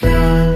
Coffee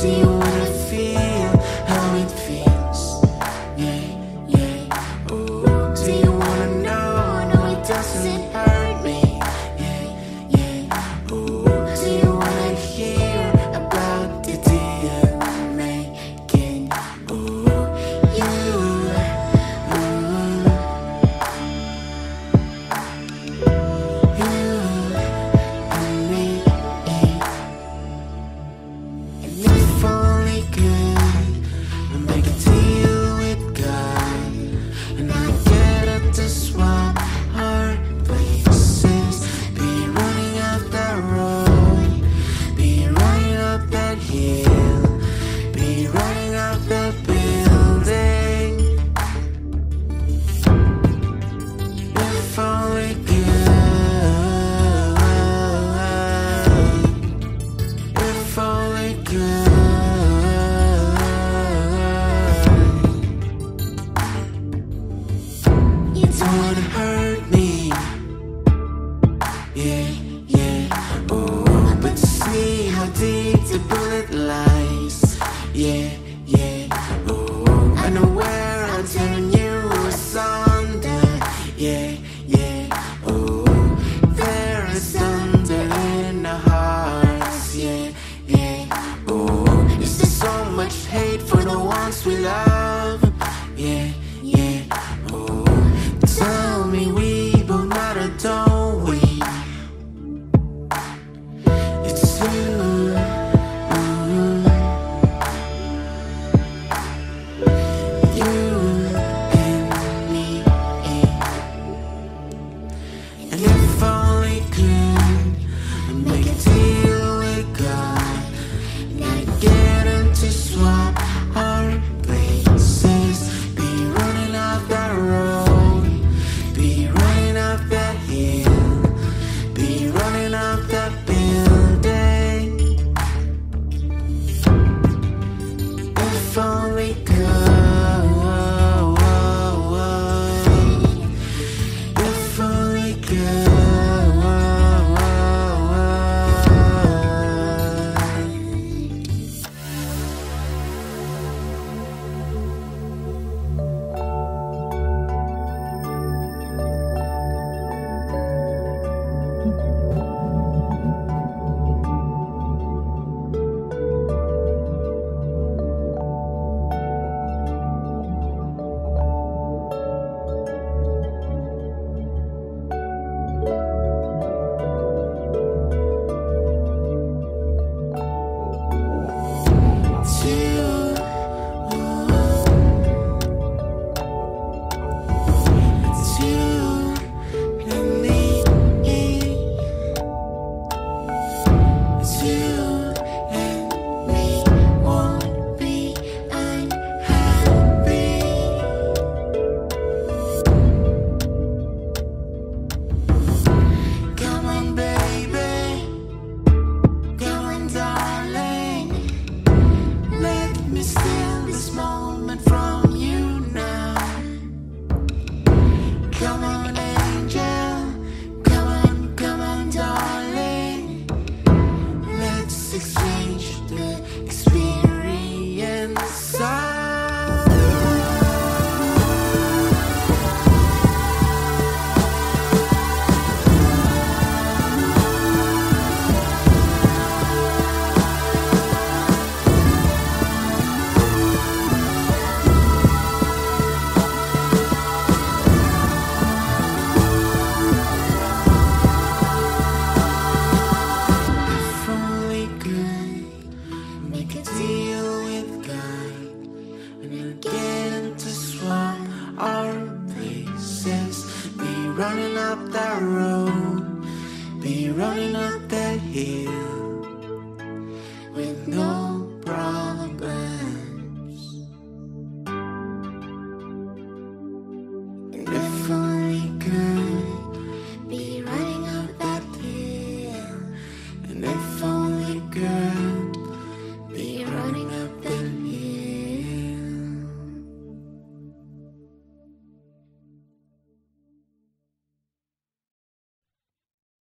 See you. ground.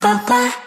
Papatungo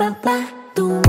ba ba tung